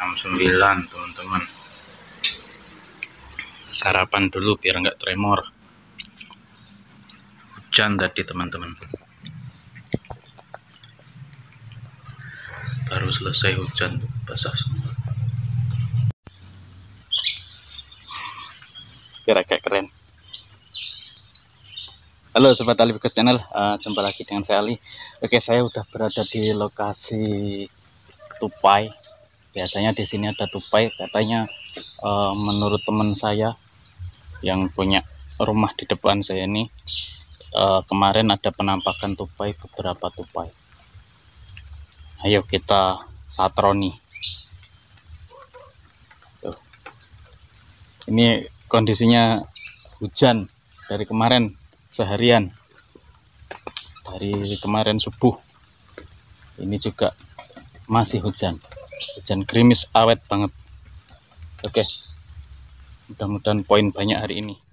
69 teman-teman. Sarapan dulu biar nggak tremor. Hujan tadi teman-teman. Baru selesai hujan basah semua. Kira kayak keren. Halo Sobat Ali Bikus Channel, uh, jumpa lagi dengan saya Ali. Oke, saya udah berada di lokasi Tupai biasanya di sini ada tupai katanya uh, menurut teman saya yang punya rumah di depan saya ini uh, kemarin ada penampakan tupai beberapa tupai ayo kita satroni. Tuh. ini kondisinya hujan dari kemarin seharian. Dari kemarin subuh. Ini juga masih hujan hujan gerimis awet banget. Oke. Mudah-mudahan poin banyak hari ini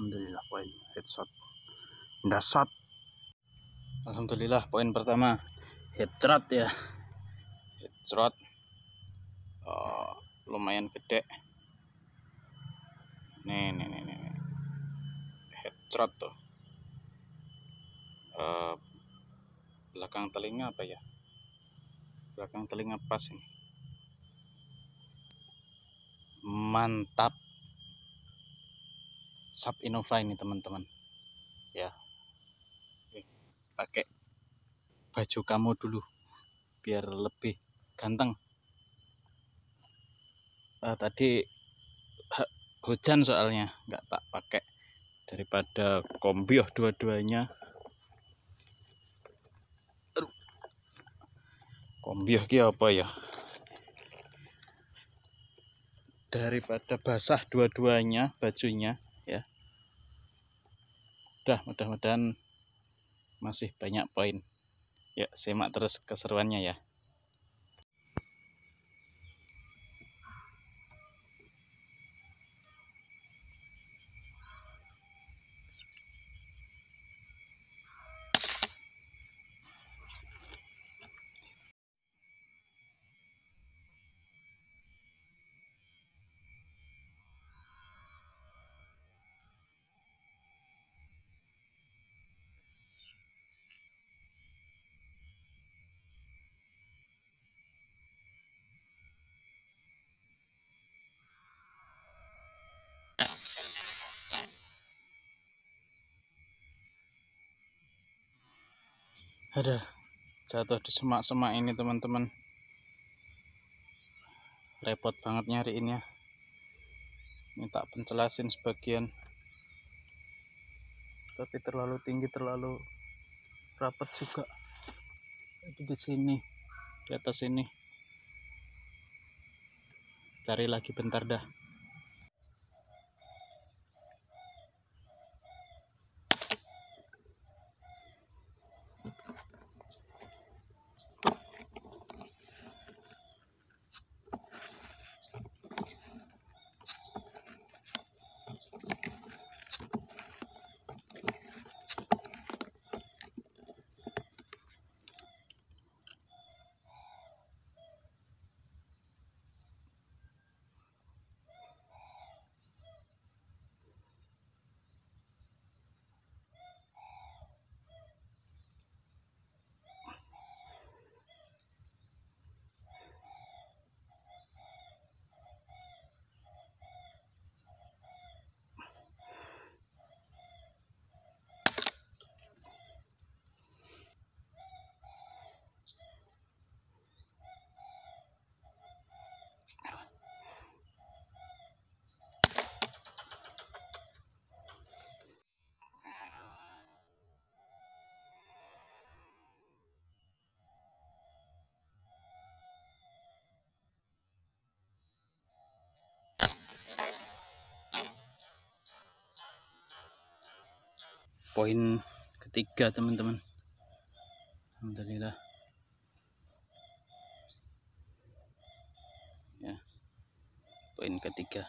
Alhamdulillah poin headshot. Dasar Alhamdulillah poin pertama headshot ya. Headshot. Uh, lumayan gede. Nih nih nih nih headshot tuh. Uh, belakang telinga apa ya? Belakang telinga pas ini. Mantap sub Innova ini teman-teman. Ya. Pakai baju kamu dulu biar lebih ganteng. Uh, tadi hujan soalnya nggak tak pakai daripada kombioh dua-duanya. Kombioh ki apa ya? Daripada basah dua-duanya bajunya. ya udah mudah-mudahan masih banyak poin. Ya simak terus keseruannya ya ada. Jatuh di semak-semak ini teman-teman. Repot banget nyariinnya ini tak pencelasin sebagian. Tapi terlalu tinggi terlalu rapat juga. Itu di sini di atas ini. Cari lagi bentar dah poin ketiga teman-teman. Alhamdulillah. Ya. Poin ketiga